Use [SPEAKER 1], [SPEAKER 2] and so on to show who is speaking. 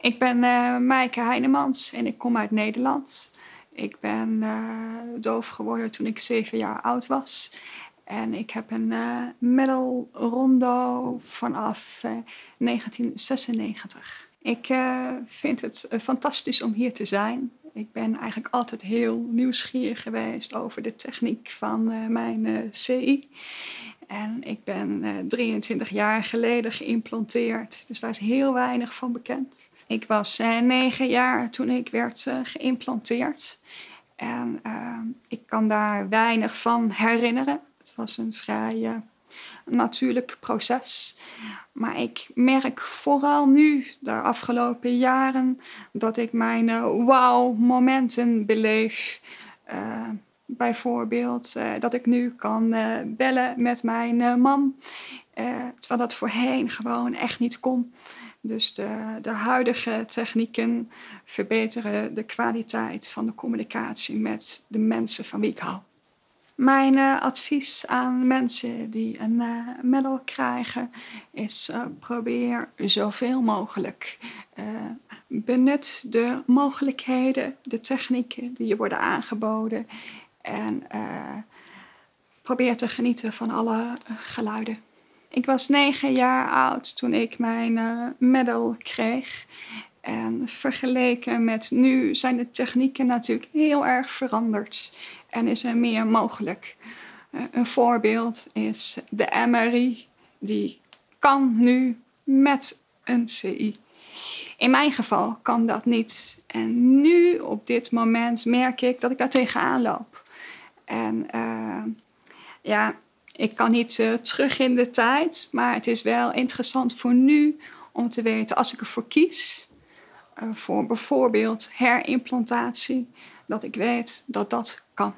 [SPEAKER 1] Ik ben uh, Maaike Heinemans en ik kom uit Nederland. Ik ben uh, doof geworden toen ik zeven jaar oud was. En ik heb een uh, medal rondo vanaf 1996. Ik vind het fantastisch om hier te zijn. Ik ben eigenlijk altijd heel nieuwsgierig geweest over de techniek van mijn CI. En ik ben 23 jaar geleden geïmplanteerd, dus daar is heel weinig van bekend. Ik was uh, negen jaar toen ik werd uh, geïmplanteerd. En uh, ik kan daar weinig van herinneren. Het was een vrij natuurlijk proces. Maar ik merk vooral nu, de afgelopen jaren, dat ik mijn wow-momenten beleef. bijvoorbeeld dat ik nu kan bellen met mijn man. Terwijl dat voorheen gewoon echt niet kon. Dus de, de huidige technieken verbeteren de kwaliteit van de communicatie met de mensen van wie ik hou. Mijn uh, advies aan mensen die een uh, medal krijgen is probeer zoveel mogelijk. benut de mogelijkheden, de technieken die je worden aangeboden en probeer te genieten van alle geluiden. Ik was negen jaar oud toen ik mijn uh, medal kreeg. En vergeleken met nu zijn de technieken natuurlijk heel erg veranderd en is er meer mogelijk. Uh, een voorbeeld is de MRI, die kan nu met een CI. In mijn geval kan dat niet. En nu, op dit moment, merk ik dat ik daar tegenaan loop. En uh, ja, ik kan niet uh, terug in de tijd, maar het is wel interessant voor nu om te weten als ik ervoor kies, uh, voor bijvoorbeeld herimplantatie, dat ik weet dat dat kan.